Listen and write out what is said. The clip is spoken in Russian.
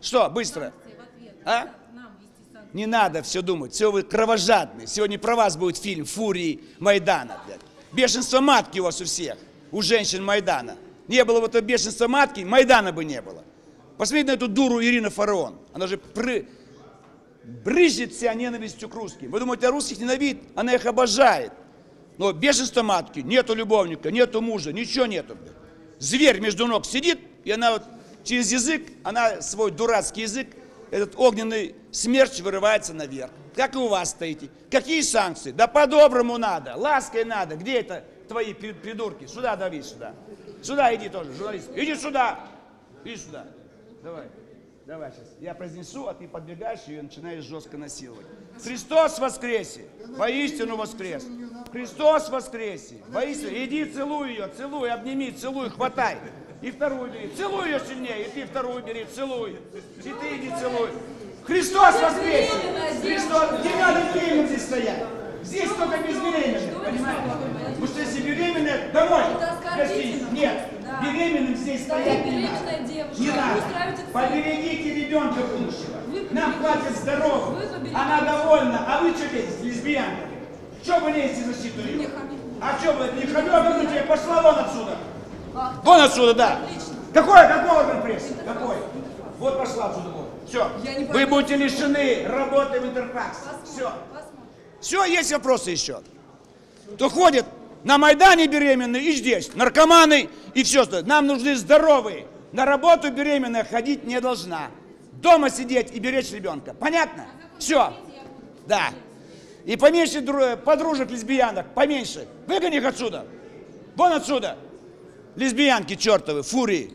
Что, быстро? А? Не надо все думать, все вы кровожадные. Сегодня про вас будет фильм «Фурии Майдана». Бешенство матки у вас у всех, у женщин Майдана. Не было бы этого бешенства матки, Майдана бы не было. Посмотрите на эту дуру Ирина Фараон. Она же пры... брызжет вся ненавистью к русским. Вы думаете, а русских ненавидит? Она их обожает. Но бешенство матки, нету любовника, нету мужа, ничего нету. Зверь между ног сидит, и она вот через язык, она свой дурацкий язык, этот огненный смерч вырывается наверх. Как и у вас стоите. Какие санкции? Да по-доброму надо, лаской надо. Где это твои при- придурки? Сюда дави, сюда. Сюда иди тоже, журналист. Иди сюда. Иди сюда. Давай. Давай сейчас. Я произнесу, а ты подбегаешь и начинаешь жестко насиловать. Христос воскресе! Воистину воскрес! Христос воскресе! Воистину! Иди целуй ее, целуй, обними, целуй, хватай. И вторую бери. Целуй ее сильнее. И ты вторую бери, целуй. И ты иди целуй. Христос воскресе! Христос! Не надо беременным здесь стоять. Здесь только без беременных, понимаете? Потому что если беременная, домой. Нет. Беременным здесь стоять не надо. девушка, Не надо. Поберегите ребенка будущего. Вы Нам хватит поберегите. Она довольна. А вы что лезете, лесбиянка? Что вы лезете в защиту ее? А что вы, не а как тебе? Пошла вон отсюда. Вон отсюда, да. Отлично. Какой, какой орган прессы? Какой? Вот пошла отсюда, вот. Все. Вы будете лишены работы в Интерфакс. Все. Все, есть вопросы еще? Кто ходит на Майдане беременные и здесь, наркоманы и все. Нам нужны здоровые. На работу беременная ходить не должна. Дома сидеть и беречь ребенка. Понятно? Все. Да. И поменьше дру- подружек лесбиянок, поменьше. Выгони их отсюда. Вон отсюда. Лесбиянки чертовы, фурии.